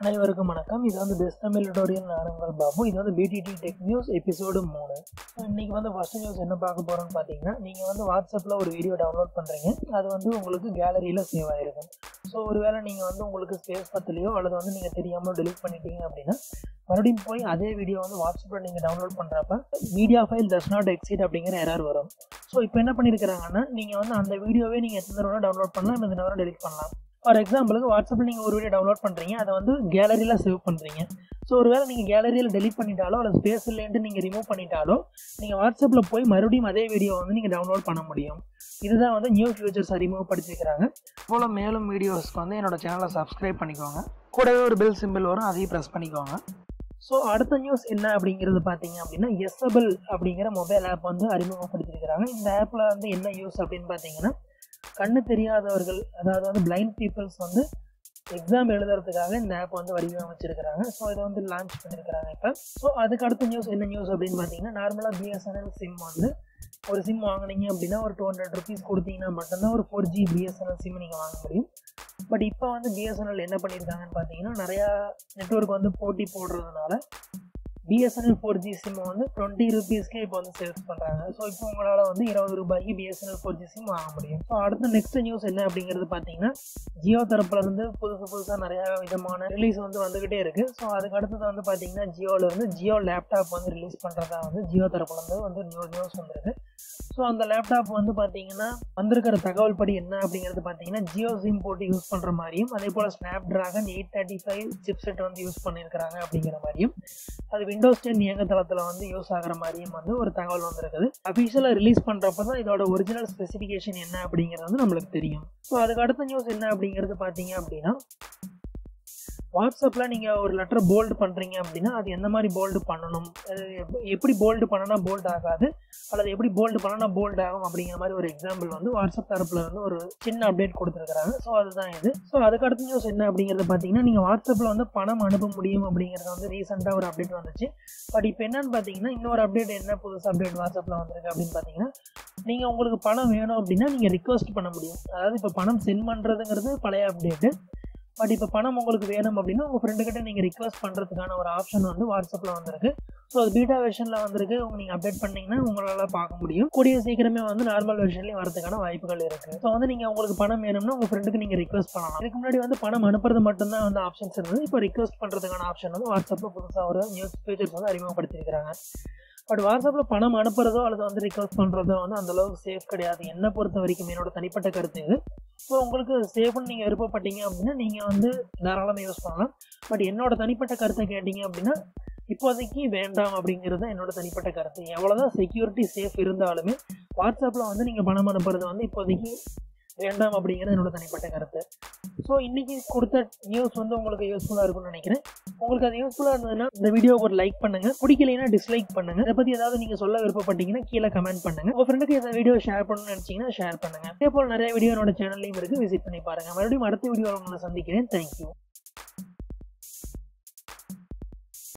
அனைவருக்கும் வணக்கம். இது வந்து பெஸ்ட் தமிழ் டுடோரியல் நான் உங்கள் பாபு. இது வந்து பிடிடி டெக் நியூஸ் எபிசோடு மூணு. இன்றைக்கி வந்து ஃபஸ்ட் நியூஸ் என்ன பார்க்க போகிறோம்னு பார்த்தீங்கன்னா நீங்கள் வந்து வாட்ஸ்அப்பில் ஒரு வீடியோ டவுன்லோட் பண்ணுறீங்க அது வந்து உங்களுக்கு கேலரியில் சேவ் ஆகிருக்கும் ஸோ ஒருவேளை நீங்கள் வந்து உங்களுக்கு ஸ்பேஸ் பத்தலையோ அல்லது வந்து நீங்கள் தெரியாமல் டெலிட் பண்ணிட்டீங்க அப்படின்னா மறுபடியும் போய் அதே வீடியோ வந்து வாட்ஸ்அப்பில் நீங்கள் டவுன்லோட் பண்ணுறப்ப media file does not exist அப்படிங்கிற எரர் வரும். ஸோ இப்போ என்ன பண்ணியிருக்கிறாங்கன்னா நீங்கள் வந்து அந்த வீடியோவே நீங்கள் எத்தனை தடவை டவுன்லோட் பண்ணலாம் எத்தனை தடவை டெலிட் பண்ணலாம். ஃபார் எக்ஸாம்பிளுக்கு வாட்ஸ்அப்பில் நீங்கள் ஒரு வீடியோ டவுன்லோட் பண்ணுறீங்க அதை வந்து கேலரியில் சேவ் பண்ணுறீங்க ஸோ ஒரு வேளை நீங்கள் கேலரியில் டெலிட் பண்ணிட்டாலோ அல்லது ஸ்பேஸ் இல்லைன்ட்டு நீங்கள் ரிமூவ் பண்ணிட்டாலோ நீங்கள் வாட்ஸ்அப்பில் போய் மறுபடியும் அதே வீடியோ வந்து நீங்கள் டவுன்லோட் பண்ண முடியும். இதுதான் வந்து நியூ ஃபியூச்சர்ஸ் அறிமுகப்படுத்திருக்கிறாங்க போல் மேலும் வீடியோஸ்க்கு வந்து என்னோட சேனலை சப்ஸ்கிரைப் பண்ணிக்கோங்க. கூடவே ஒரு பெல் சிம்பிள் வரும் அதையும் ப்ரெஸ் பண்ணிக்கோங்க. ஸோ அடுத்த நியூஸ் என்ன அப்படிங்கிறது பார்த்தீங்க அப்படின்னா எஸ்எபிள் அப்படிங்கிற மொபைல் ஆப் வந்து அறிமுகப்படுத்தியிருக்கிறாங்க இந்த ஆப்பில் வந்து என்ன யூஸ் அப்படின்னு பார்த்தீங்கன்னா கண்ணு தெரியாதவர்கள் அதாவது வந்து பிளைண்ட் பீப்புள்ஸ் வந்து எக்ஸாம் எழுதுறதுக்காக இந்த ஆப் வந்து வடிவமைச்சிருக்கிறாங்க. ஸோ இதை வந்து லான்ச் பண்ணியிருக்கிறாங்க இப்போ. ஸோ அதுக்கு அடுத்த நியூஸ் என்ன நியூஸ் அப்படின்னு பார்த்தீங்கன்னா நார்மலாக பிஎஸ்என்எல் சிம் வந்து ஒரு சிம் வாங்குனீங்க அப்படின்னா ஒரு டூ ஹண்ட்ரட் ருபீஸ் கொடுத்தீங்கன்னா மட்டும்தான் ஒரு ஃபோர் ஜி பிஎஸ்என்எல் சிம் நீங்கள் வாங்க முடியும். பட் இப்போ வந்து பிஎஸ்என்எல் என்ன பண்ணியிருக்காங்கன்னு பார்த்தீங்கன்னா நிறையா நெட்ஒர்க் வந்து போட்டி போடுறதுனால பிஎஸ்என்எல் ஃபோர் ஜி சிம் வந்து டுவெண்ட்டி ருபீஸ்க்கே இப்போ வந்து சேல்ஸ் பண்ணுறாங்க ஸோ இப்போ உங்களால் வந்து இருபது ரூபாய்க்கு பிஎஸ்என்எல் ஃபோர் ஜி சிம் வாங்க முடியும். ஸோ அடுத்த நெக்ஸ்ட் நியூஸ் என்ன அப்படிங்கிறது பார்த்தீங்கன்னா ஜியோ தரப்புலேருந்து புதுசு புதுசாக நிறையா விதமான ரிலீஸ் வந்து வந்துக்கிட்டே இருக்குது ஸோ அதுக்கு அடுத்தது வந்து பார்த்தீங்கன்னா ஜியோவிலேருந்து ஜியோ லேப்டாப் வந்து ரிலீஸ் பண்ணுறதா வந்து ஜியோ தரப்புலேருந்து வந்து நியூ நியூஸ் வந்துருக்கு. ஸோ அந்த லேப்டாப் வந்து பார்த்தீங்கன்னா வந்திருக்கிற தகவல் படி என்ன அப்படிங்கிறது பார்த்தீங்கன்னா ஜியோ சிம் போட்டு யூஸ் பண்ணுற மாதிரியும் அதே போல் snapdragon eight thirty five chipset வந்து யூஸ் பண்ணியிருக்கிறாங்க அப்படிங்கிற மாதிரியும் அது விண்டோஸ் டென் இயங்குதளத்தில் வந்து யூஸ் ஆகிற மாதிரியும் வந்து ஒரு தகவல் வந்திருக்குது. அஃபிஷியலாக ரிலீஸ் பண்ணுறப்ப தான் இதோட ஒரிஜினல் ஸ்பெசிஃபிகேஷன் என்ன அப்படிங்கிறது வந்து நம்மளுக்கு தெரியும். ஸோ அதுக்கு அடுத்த நியூஸ் என்ன அப்படிங்கிறது பார்த்தீங்க அப்படின்னா வாட்ஸ்அப்பில் நீங்கள் ஒரு லெட்டர் போல்டு பண்ணுறீங்க அப்படின்னா அது எந்த மாதிரி போல்டு பண்ணணும்? அது எப்- எப்படி போல்டு பண்ணனா போல்டு ஆகாது அல்லது எப்படி போல்டு பண்ணனா போல்டு ஆகும் அப்படிங்கிற மாதிரி ஒரு எக்ஸாம்பிள் வந்து வாட்ஸ்அப் தரப்பில் வந்து ஒரு சின்ன அப்டேட் கொடுத்துருக்காங்க ஸோ அதுதான் இது. ஸோ அதுக்கு அடுத்த நியூஸ் என்ன அப்படிங்கிறது பார்த்தீங்கன்னா நீங்கள் வாட்ஸ்அப்பில் வந்து பணம் அனுப்ப முடியும் அப்படிங்கிறது வந்து ரீசெண்டாக ஒரு அப்டேட் வந்துச்சு. பட் இப்போ என்னன்னு பார்த்தீங்கன்னா இன்னொரு அப்டேட் என்ன புதுசு அப்டேட் வாட்ஸ்அப்பில் வந்திருக்கு அப்படின்னு பார்த்தீங்கன்னா நீங்கள் உங்களுக்கு பணம் வேணும் அப்படின்னா நீங்கள் ரிக்வஸ்ட் பண்ண முடியும். அதாவது இப்போ பணம் சென்ட் பண்ணுறதுங்கிறது பழைய அப்டேட்டு பட் இப்போ பணம் உங்களுக்கு வேணும் அப்படின்னா உங்கள் ஃப்ரெண்டுக்கிட்ட நீங்கள் ரிக்வஸ்ட் பண்ணுறதுக்கான ஒரு ஆப்ஷன் வந்து வாட்ஸ்அப்பில் வந்திருக்கு. ஸோ அது பீட்டா வெர்ஷனில் வந்திருக்கு. உங்க நீங்கள் அப்டேட் பண்ணீங்கன்னா உங்களால் பார்க்க முடியும். கூடிய சீக்கிரமே வந்து நார்மல் வெர்ஷன்லேயும் வரதுக்கான வாய்ப்புகள் இருக்குது ஸோ வந்து நீங்கள் உங்களுக்கு பணம் வேணும்னா உங்கள் ஃப்ரெண்டுக்கு நீங்கள் ரிக்வஸ்ட் பண்ணலாம். இதுக்கு முன்னாடி வந்து பணம் அனுப்புறது மட்டும்தான் வந்து ஆப்ஷன்ஸ் இருந்தது. இப்போ ரிக்வஸ்ட் பண்ணுறதுக்கான ஆப்ஷன் வந்து வாட்ஸ்அப்பில் புதுசாக ஒரு நியூஸ் ஃபீச்சர்ஸ் வந்து அறிமுகப்படுத்தியிருக்கிறாங்க. பட் வாட்ஸ்அப்பில் பணம் அனுப்புறதோ அல்லது வந்து ரிக்வஸ்ட் பண்ணுறதோ வந்து அந்த அளவுக்கு சேஃப் கிடையாது. என்னை பொறுத்த வரைக்கும் என்னோட தனிப்பட்ட கருத்து இது. ஸோ உங்களுக்கு சேஃப்னு நீங்கள் விருப்பப்பட்டீங்க அப்படின்னா நீங்கள் வந்து தாராளமாக யூஸ் பண்ணலாம். பட் என்னோட தனிப்பட்ட கருத்தை கேட்டிங்க அப்படின்னா இப்போதைக்கு வேண்டாம் அப்படிங்கிறது தான் என்னோட தனிப்பட்ட கருத்து. எவ்வளோதான் செக்யூரிட்டி சேஃப் இருந்தாலுமே வாட்ஸ்அப்பில் வந்து நீங்கள் பணம் அனுப்புறது வந்து இப்போதைக்கு வேண்டாம் அப்படிங்கிறது என்னோட தனிப்பட்ட கருத்து. ஸோ இன்றைக்கி கொடுத்த நியூஸ் வந்து உங்களுக்கு யூஸ்ஃபுல்லாக இருக்கும்னு நினைக்கிறேன். உங்களுக்கு அது யூஸ்ஃபுல்லாக இருந்ததுன்னா இந்த வீடியோவுக்கு ஒரு லைக் பண்ணுங்கள் பிடிக்கலைன்னா டிஸ்லைக் பண்ணுங்கள் இதை பற்றி ஏதாவது நீங்கள் சொல்ல விருப்பப்பட்டீங்கன்னா கீழே கமெண்ட் பண்ணுங்கள் உங்கள் ஃப்ரெண்டுக்கு இந்த வீடியோ ஷேர் பண்ணணும்னு நினச்சிங்கன்னா ஷேர் பண்ணுங்கள் அதே போல் நிறைய வீடியோ என்னோட சேனல்லையும் இருக்குது விசிட் பண்ணி பாருங்கள் மறுபடியும் அடுத்த வீடியோவில் உங்களை சந்திக்கிறேன். தேங்க்யூ